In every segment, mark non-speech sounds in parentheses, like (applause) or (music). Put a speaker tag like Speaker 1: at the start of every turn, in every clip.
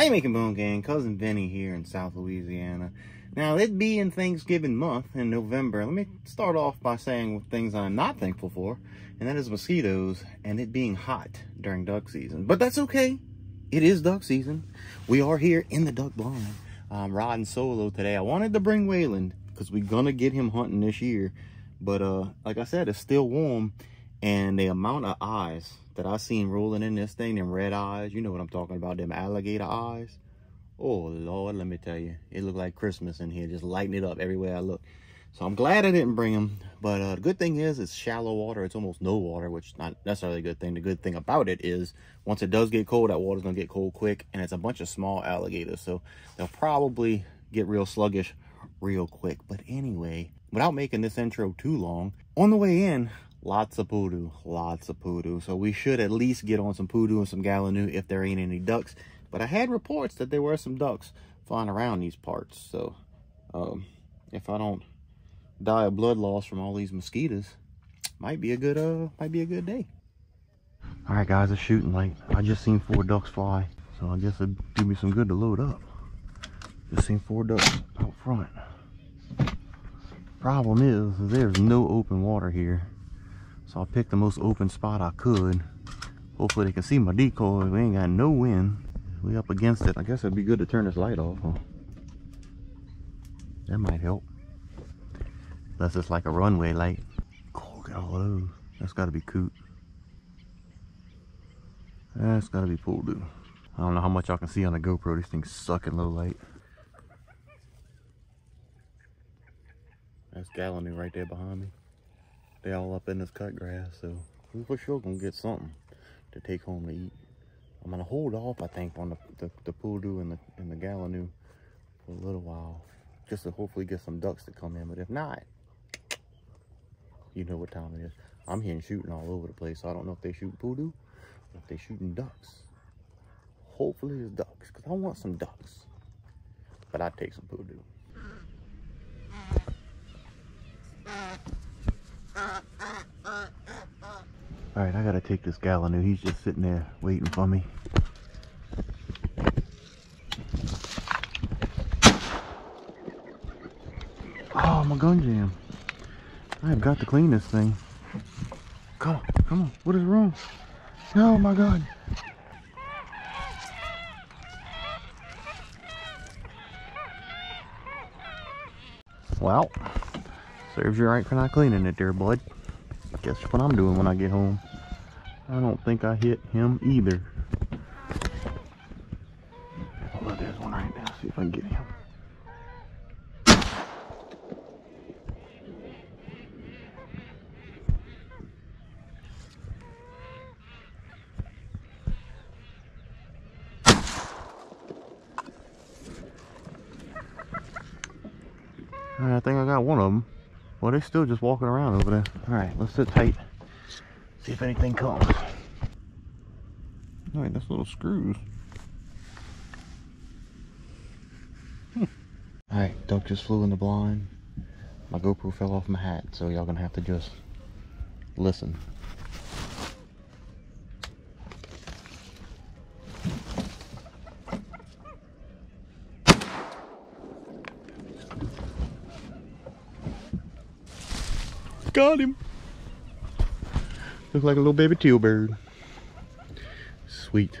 Speaker 1: Hi, Pelican Bone Gang, Cousin Vinny here in South Louisiana. Now, it being Thanksgiving month in November, let me start off by saying things I'm not thankful for, and that is mosquitoes and it being hot during duck season. But that's okay. It is duck season. We are here in the duck blind. I'm riding solo today. I wanted to bring Wayland because we're going to get him hunting this year. But uh, like I said, it's still warm, and the amount of eyes that I seen rolling in this thing, them red eyes, you know what I'm talking about, them alligator eyes. Oh, Lord, let me tell you. It looked like Christmas in here, just lighting it up everywhere I look. So I'm glad I didn't bring them. But uh, the good thing is it's shallow water. It's almost no water, which not necessarily a good thing. The good thing about it is once it does get cold, that water's to get cold quick. And it's a bunch of small alligators. So they'll probably get real sluggish real quick. But anyway, without making this intro too long, on the way in, lots of poodoo, lots of poodoo. So we should at least get on some poodoo and some gallinoo if there ain't any ducks. But I had reports that there were some ducks flying around these parts. So um, if I don't die of blood loss from all these mosquitoes, might be a good uh might be a good day. All right, guys, it's shooting light. I just seen four ducks fly, so I guess it'd do me some good to load up. Just seen four ducks out front. Problem is, there's no open water here. So I picked the most open spot I could. Hopefully they can see my decoy. We ain't got no wind. We up against it. I guess it'd be good to turn this light off. Huh? That might help. Unless it's like a runway light. Look at all those. That's gotta be coot. That's gotta be poodoo. I don't know how much y'all can see on the GoPro. These things suck in low light. That's gallinoo right there behind me they all up in this cut grass, so we for sure gonna get something to take home to eat. I'm gonna hold off, I think, on the the, the poodoo and the and the gallinoo for a little while, just to hopefully get some ducks to come in. But if not, you know what time it is. I'm hearing shooting all over the place, so I don't know if they shoot poodoo or if they shooting ducks. Hopefully it's ducks, because I want some ducks. But I'd take some poodoo. All right, I gotta take this gallinoo. He's just sitting there waiting for me. Oh, my gun jam. I have got to clean this thing. Come on, come on. What is wrong? Oh my God. Well, serves you right for not cleaning it there, bud. Guess what I'm doing when I get home. I don't think I hit him either. Look, there's one right now. See if I can get him. I think I got one of them. Well, they're still just walking around over there. All right, let's sit tight. See if anything comes. All right, that's little screws. Hmm. All right, duck just flew in the blind. My GoPro fell off my hat, so y'all gonna have to just listen. Look like a little baby teal bird. Sweet.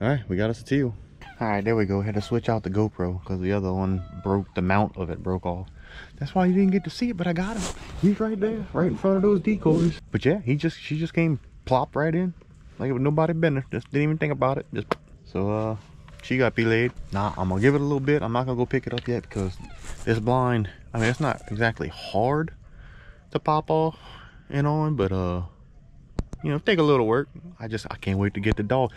Speaker 1: All right, we got us a teal. All right, there we go. Had to switch out the GoPro because the other one broke, the mount of it broke off. That's why you didn't get to see it, but I got him. He's right there, right in front of those decoys. But yeah, he just, she just came plop right in. Like nobody been there. Just didn't even think about it. Just, so, uh, she got belayed. Nah, I'm gonna give it a little bit. I'm not gonna go pick it up yet because this blind, I mean, it's not exactly hard to pop off and on, but uh, you know, take a little work. I just I can't wait to get the dog.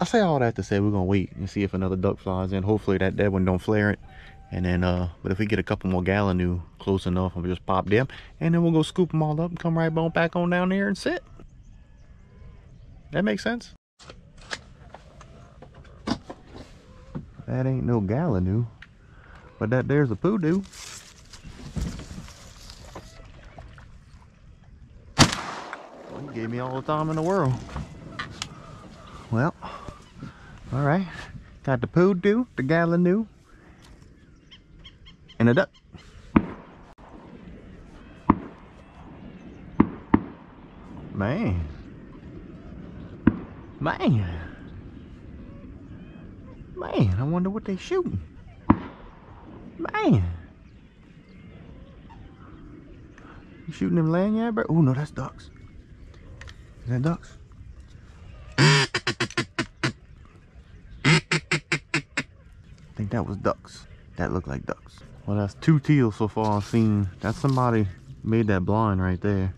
Speaker 1: I say all that to say we're gonna wait and see if another duck flies in. Hopefully that dead one don't flare it. And then uh, but if we get a couple more gallinoo close enough, I'll just pop them, and then we'll go scoop them all up and come right back on down there and sit. That makes sense. That ain't no gallinoo, but that there's a poodoo. Well, he gave me all the time in the world. Well, all right. Got the poodoo, the gallinoo, and a duck. Man. Man. Man, I wonder what they shooting. Man. You shooting them lanyard birds? Oh, no, that's ducks. That ducks? I think that was ducks. That looked like ducks. Well, that's two teal so far I've seen. That's somebody made that blind right there.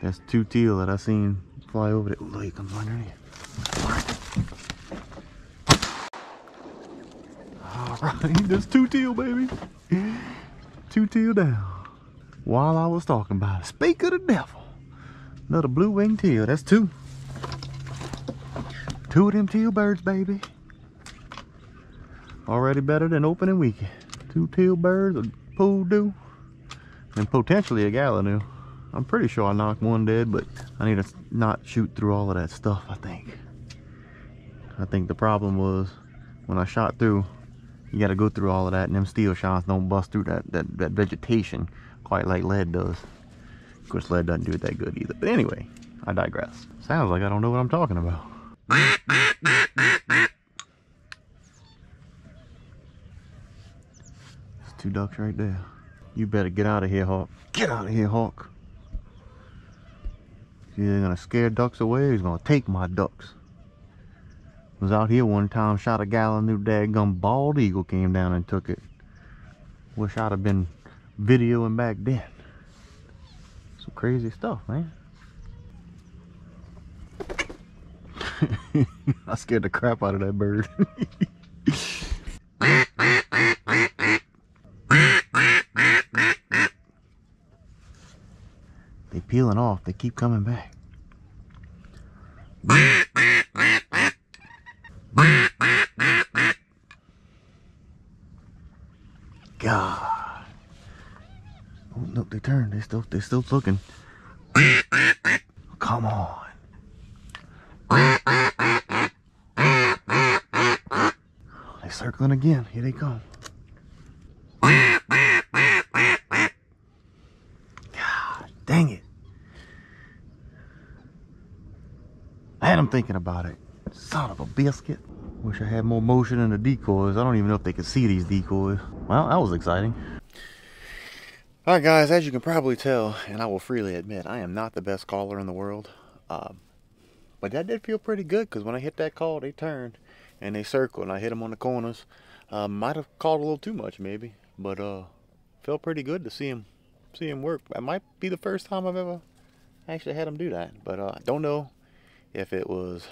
Speaker 1: That's two teal that I seen fly over there. Ooh, look, he comes underneath. All right, (laughs) there's two teal, baby. Two teal down. While I was talking about it, speak of the devil. Another blue-winged teal. That's two. Two of them teal birds, baby. Already better than opening weekend. Two teal birds, a poodoo, and potentially a gallinoo. I'm pretty sure I knocked one dead, but I need to not shoot through all of that stuff, I think. I think the problem was when I shot through, you got to go through all of that, and them steel shots don't bust through that, that, that vegetation quite like lead does. Of course, lead doesn't do it that good either. But anyway, I digress. Sounds like I don't know what I'm talking about. There's two ducks right there. You better get out of here, Hawk. Get out of here, Hawk. He's either gonna scare ducks away or he's gonna take my ducks. Was out here one time, shot a gallinoo daggum bald eagle came down and took it. Wish I'd have been videoing back then. Some crazy stuff, man. (laughs) I scared the crap out of that bird. (laughs) they peeling off. They keep coming back. God. Oh, look, they turned. They still, looking. Come on. They circling again. Here they come. God dang it. I had them thinking about it. Son of a biscuit. Wish I had more motion in the decoys. I don't even know if they could see these decoys. Well, that was exciting. Alright guys, as you can probably tell, and I will freely admit, I am not the best caller in the world. Um, but that did feel pretty good because when I hit that call, they turned and they circled and I hit them on the corners. Uh, might have called a little too much maybe, but uh, felt pretty good to see him see him work. It might be the first time I've ever actually had him do that, but uh, I don't know if it was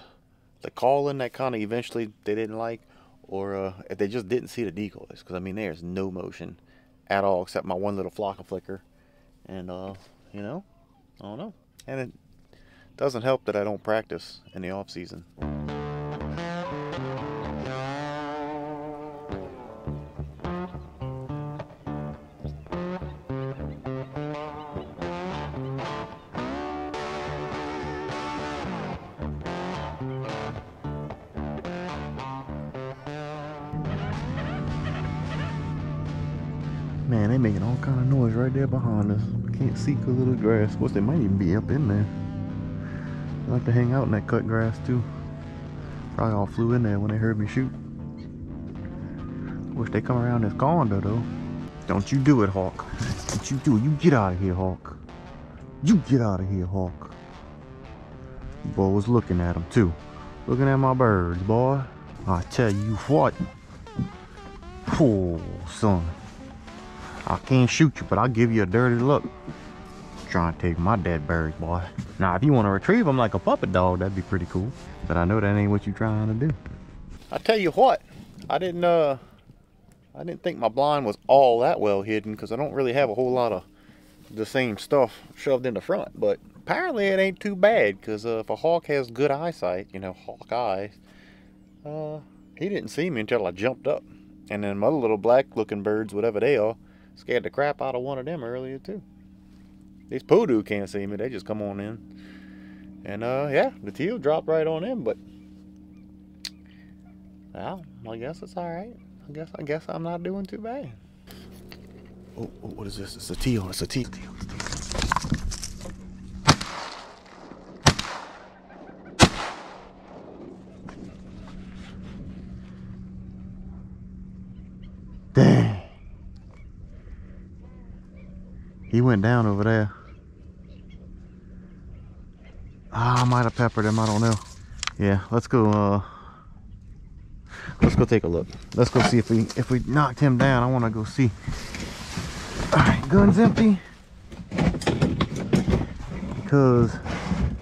Speaker 1: the calling that kind of eventually they didn't like, or uh, if they just didn't see the decoys. Because I mean, there's no motion at all except my one little flock of flicker, and uh, you know, I don't know, and it doesn't help that I don't practice in the off season. Can't see because of grass. Course, they might even be up in there. They like to hang out in that cut grass too. Probably all flew in there when they heard me shoot. Wish they come around this condo though. Don't you do it, Hawk. Don't you do it. You get out of here, Hawk. You get out of here, Hawk. Boy was looking at him too. Looking at my birds, boy. I tell you what. Poor son. I can't shoot you, but I'll give you a dirty look. Trying to take my dead birds, boy. Now, if you want to retrieve them like a puppet dog, that'd be pretty cool. But I know that ain't what you're trying to do. I tell you what, I didn't, uh, I didn't think my blind was all that well hidden because I don't really have a whole lot of the same stuff shoved in the front. But apparently it ain't too bad because uh, if a hawk has good eyesight, you know, hawk eyes, uh, he didn't see me until I jumped up. And then my little black looking birds, whatever they are, Scared the crap out of one of them earlier too. These poodoo can't see me. They just come on in. And uh, yeah, the teal dropped right on them. But Well, I guess it's all right. I guess I guess I'm not doing too bad. Oh, oh what is this? It's a teal. It's a teal. Dang. He went down over there. Ah, I might have peppered him. I don't know. Yeah, let's go. Uh, let's go take a look. Let's go see if we if we knocked him down. I want to go see. All right, gun's empty. Because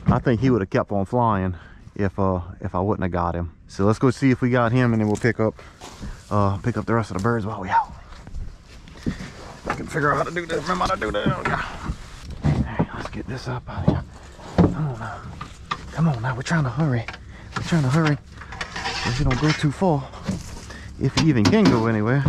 Speaker 1: I think he would have kept on flying if uh if I wouldn't have got him. So let's go see if we got him, and then we'll pick up uh pick up the rest of the birds while we out. Figure out how to do this. Remember how to do that. Okay, oh, let's get this up. Come on now. Come on now. We're trying to hurry. We're trying to hurry. If you don't go too far. If you even can go anywhere.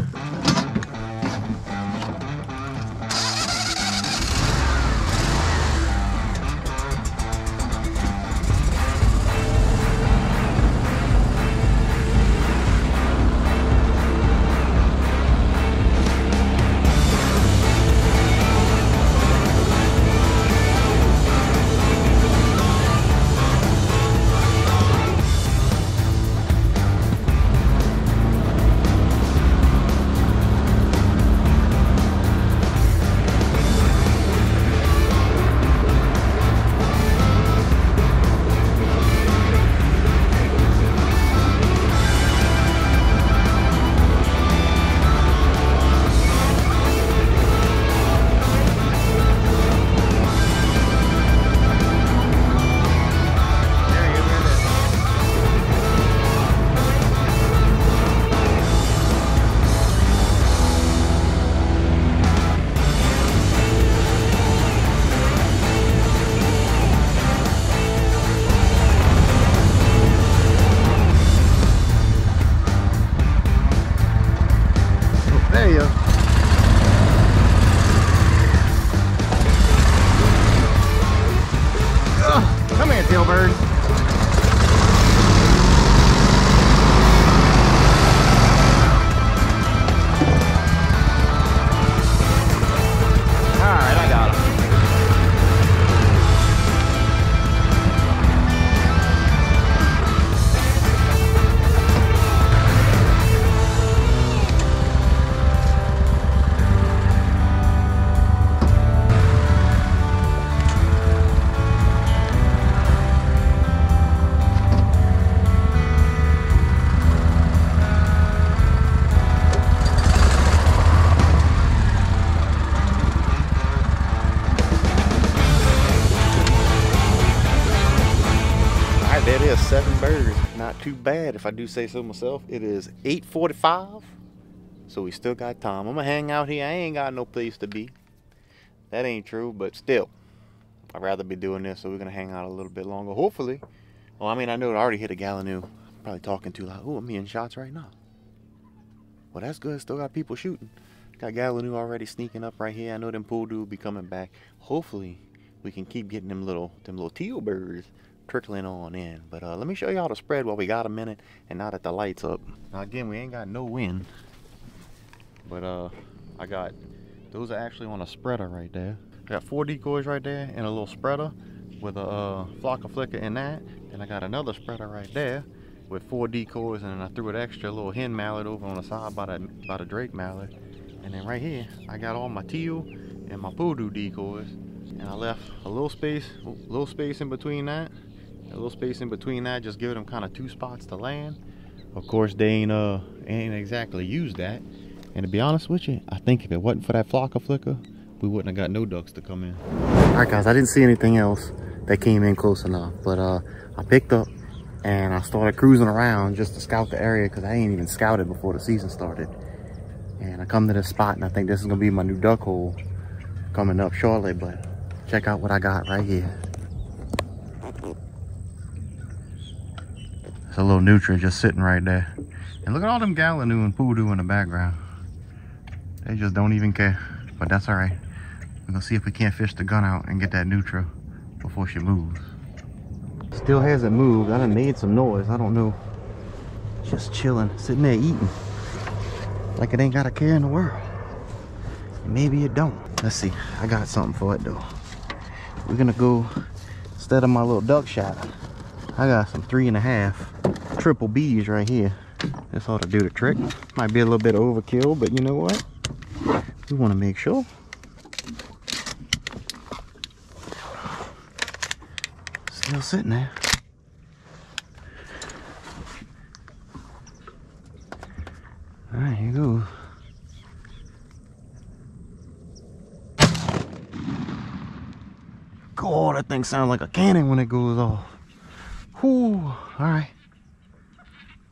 Speaker 1: Seven too bad if I do say so myself. It is 8.45, so we still got time. I'm gonna hang out here. I ain't got no place to be. That ain't true, but still, I'd rather be doing this, so we're gonna hang out a little bit longer. Hopefully. Well, I mean, I know I already hit a Gallinoo. Probably talking too loud. Oh, I'm in shots right now. Well, that's good. Still got people shooting. Got Gallinoo already sneaking up right here. I know them poodoo will be coming back. Hopefully, we can keep getting them little them little teal birds trickling on in. But uh, let me show y'all the spread while we got a minute and now that the light's up. Now again, we ain't got no wind. But uh, I got, those are actually on a spreader right there. I got four decoys right there and a little spreader with a uh, flock of flicker in that. And I got another spreader right there with four decoys and then I threw an extra little hen mallard over on the side by the, by the drake mallard. And then right here, I got all my teal and my poodoo decoys. And I left a little space, a little space in between that a little space in between that just giving them kind of two spots to land. Of course they ain't uh ain't exactly used that. And to be honest with you i think if it wasn't for that flock of flicker we wouldn't have got no ducks to come in. All right guys i didn't see anything else that came in close enough but uh i picked up and i started cruising around just to scout the area because i ain't even scouted before the season started. And i come to this spot and i think this is gonna be my new duck hole coming up shortly but check out what i got right here It's a little nutria just sitting right there. And look at all them Gallinoo and Poodoo in the background. They just don't even care. But that's all right. We're gonna see if we can't fish the gun out and get that nutria before she moves. Still hasn't moved. I done made some noise. I don't know Just chilling, sitting there eating. Like it ain't got a care in the world. Maybe it don't. Let's see, I got something for it though. We're gonna go, instead of my little duck shot, I got some three and a half triple B's right here. This ought to do the trick. Might be a little bit overkill, but you know what? We wanna make sure. Still sitting there. All right, here goes. God, that thing sounds like a cannon when it goes off. All right.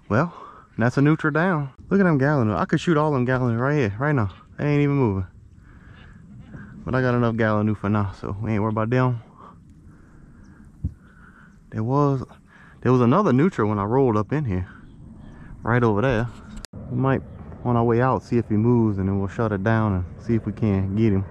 Speaker 1: Well, that's a nutria down. Look at them gallon. I could shoot all them gallons right here, right now. They ain't even moving. But I got enough gallon for now, so we ain't worried about them. There was, there was another nutria when I rolled up in here. Right over there. We might, on our way out, see if he moves and then we'll shut it down and see if we can get him.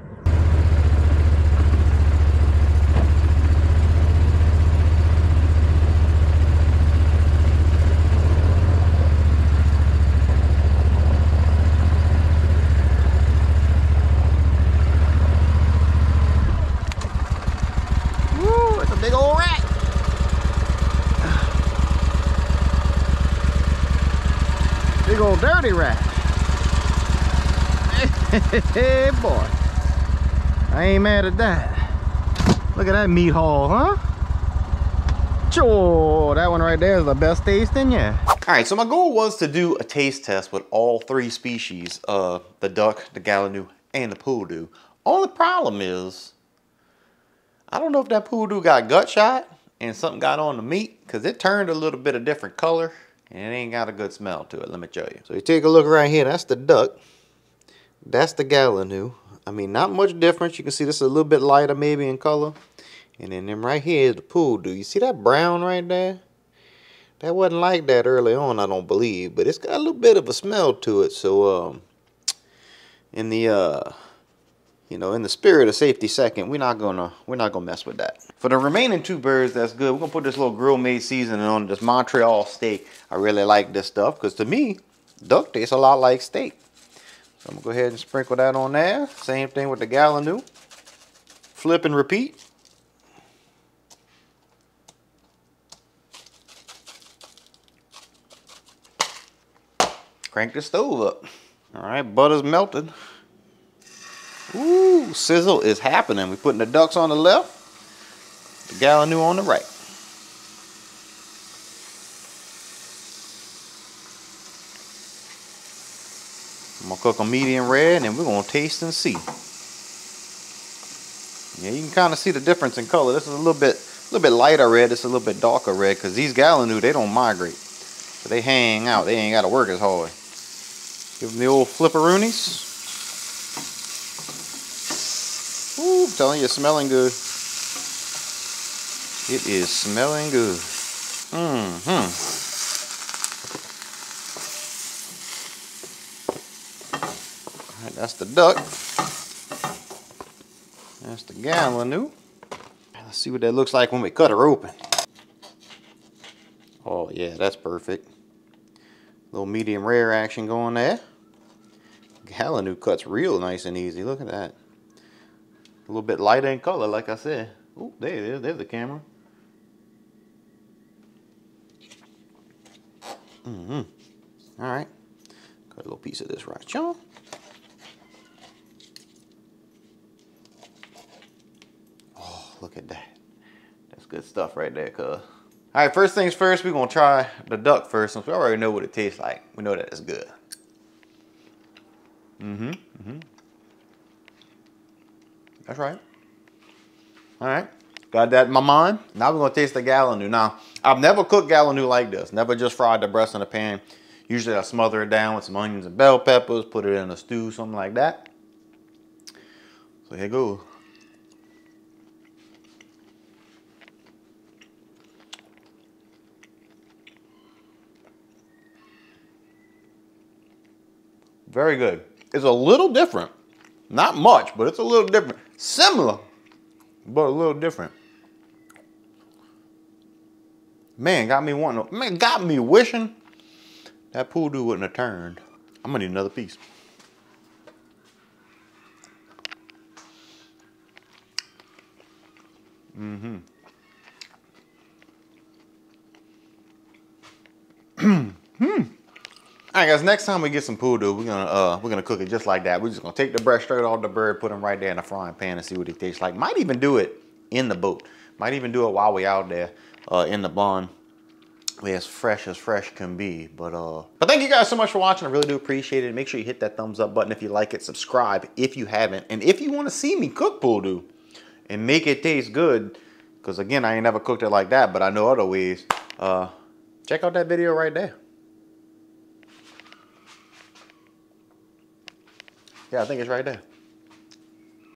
Speaker 1: Woo, it's a big old rat. Big old dirty rat. Hey (laughs) boy. I ain't mad at that. Look at that meat haul, huh? Sure, that one right there is the best tasting, yeah. All right, so my goal was to do a taste test with all three species, uh, the duck, the Gallinoo, and the poodoo. Only problem is, I don't know if that poodoo got gut shot and something got on the meat because it turned a little bit of different color and it ain't got a good smell to it, let me tell you. So you take a look right here, that's the duck. That's the Gallinoo. I mean, not much difference. You can see this is a little bit lighter maybe in color. And then them right here is the poodoo. You see that brown right there? That wasn't like that early on, I don't believe. But it's got a little bit of a smell to it. So, um, in the, uh, you know, in the spirit of safety second, we're not gonna, we're not gonna mess with that. For the remaining two birds, that's good. We're gonna put this little Grill Mates seasoning on this Montreal steak. I really like this stuff because to me, duck tastes a lot like steak. So I'm gonna go ahead and sprinkle that on there. Same thing with the Gallinoo. Flip and repeat. Crank the stove up. All right, butter's melted. Ooh, sizzle is happening. We're putting the ducks on the left, the Gallinoo on the right. I'm gonna cook them medium rare and we're gonna taste and see. Yeah, you can kind of see the difference in color. This is a little bit, a little bit lighter red. This is a little bit darker red because these Gallinoo they don't migrate, so they hang out. They ain't got to work as hard. Give them the old flipperoonies. Ooh, I'm telling you, it's smelling good. It is smelling good. Mm-hmm. Alright, that's the duck. That's the Gallinoo. Let's see what that looks like when we cut her open. Oh yeah, that's perfect. Little medium rare action going there. Gallinoo cuts real nice and easy. Look at that. A little bit lighter in color, like I said. Oh, there it is. There's the camera. Mm-hmm. All right. Cut a little piece of this right, John. Oh, look at that. That's good stuff right there, cuz. All right, first things first, we're to try the duck first, since we already know what it tastes like. We know that it's good. Mm-hmm, mm-hmm. That's right. All right. Got that in my mind. Now we're to taste the Gallinoo. Now, I've never cooked Gallinoo like this. Never just fried the breast in a pan. Usually I smother it down with some onions and bell peppers, put it in a stew, something like that. So here goes. Very good. It's a little different. Not much, but it's a little different. Similar, but a little different. Man, got me wanting, man, got me wishing that poodoo wouldn't have turned. I'm gonna need another piece. Mm-hmm. (clears throat) hmm. All right, guys. Next time we get some poodoo, we're gonna uh we're gonna cook it just like that. We're just gonna take the breast straight off the bird, put them right there in the frying pan, and see what it tastes like. Might even do it in the boat. Might even do it while we out there uh, in the barn. We as fresh as fresh can be. But uh, but thank you guys so much for watching. I really do appreciate it. Make sure you hit that thumbs up button if you like it. Subscribe if you haven't, and if you want to see me cook poodoo and make it taste good, because again, I ain't never cooked it like that, but I know other ways. Uh, check out that video right there. Yeah, I think it's right there.